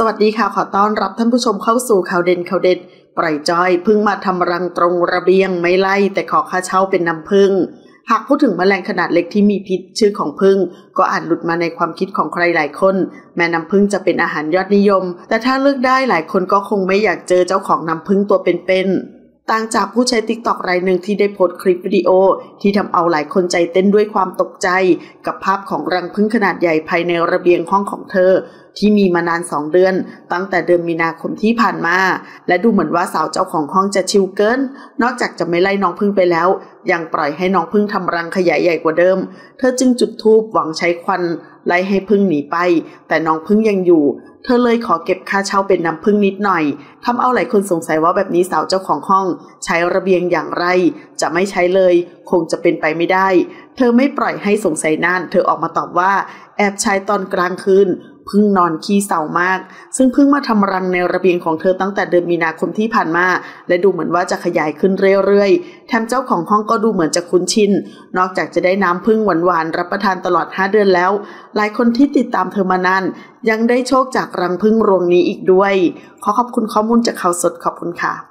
สวัสดีค่ะ ขอต้อนรับท่านผู้ชมเข้าสู่ข่าวเด่นข่าวเด็ดปล่อยจอยพึ่งมาทำรังตรงระเบียงไม่ไล่ แต่ขอค่าเช่าเป็นน้ำพึ่ง หากพูดถึงแมลงขนาดเล็กที่มีพิษชื่อของพึ่ง ก็อาจหลุดมาในความคิดของใครหลายคน แม้น้ำพึ่งจะเป็นอาหารยอดนิยม แต่ถ้าเลือกได้หลายคนก็คงไม่อยากเจอเจ้าของน้ำพึ่งตัวเป็นๆต่างจากผู้ใช้ติ๊กต็อกรายหนึ่งที่ได้โพสต์คลิปวิดีโอ ที่ทำเอาหลายคนใจเต้นด้วยความตกใจ กับภาพของรังพึ่งขนาดใหญ่ภายในระเบียงห้องของเธอ ที่มีมานานสองเดือน ตั้งแต่เดือนมีนาคมที่ผ่านมา และดูเหมือนว่าสาวเจ้าของห้องจะชิลเกิน นอกจากจะไม่ไล่น้องพึ่งไปแล้ว ยังปล่อยให้น้องพึ่งทำรังขยายใหญ่กว่าเดิม เธอจึงจุดธูปหวังใช้ควันไล่ให้พึ่งหนีไป แต่น้องพึ่งยังอยู่ เธอเลยขอเก็บค่าเช่าเป็นน้ำพึ่งนิดหน่อยทำเอาหลายคนสงสัยว่าแบบนี้สาวเจ้าของห้อง ใช้ระเบียงอย่างไร จะไม่ใช้เลย คงจะเป็นไปไม่ได้ เธอไม่ปล่อยให้สงสัยนาน เธอออกมาตอบว่า แอบใช้ตอนกลางคืน พึ่งนอนขี้เศร้ามาก ซึ่งพึ่งมาทำรังในระเบียงของเธอตั้งแต่เดือนมีนาคมที่ผ่านมา และดูเหมือนว่าจะขยายขึ้นเรื่อยๆ แถมเจ้าของห้องก็ดูเหมือนจะคุ้นชิน นอกจากจะได้น้ำพึ่งหวานๆรับประทานตลอด 5 เดือนแล้ว หลายคนที่ติดตามเธอมานานยังได้โชคจากรังพึ่งรวงนี้อีกด้วย ขอขอบคุณข้อมูลจากข่าวสดขอบคุณค่ะ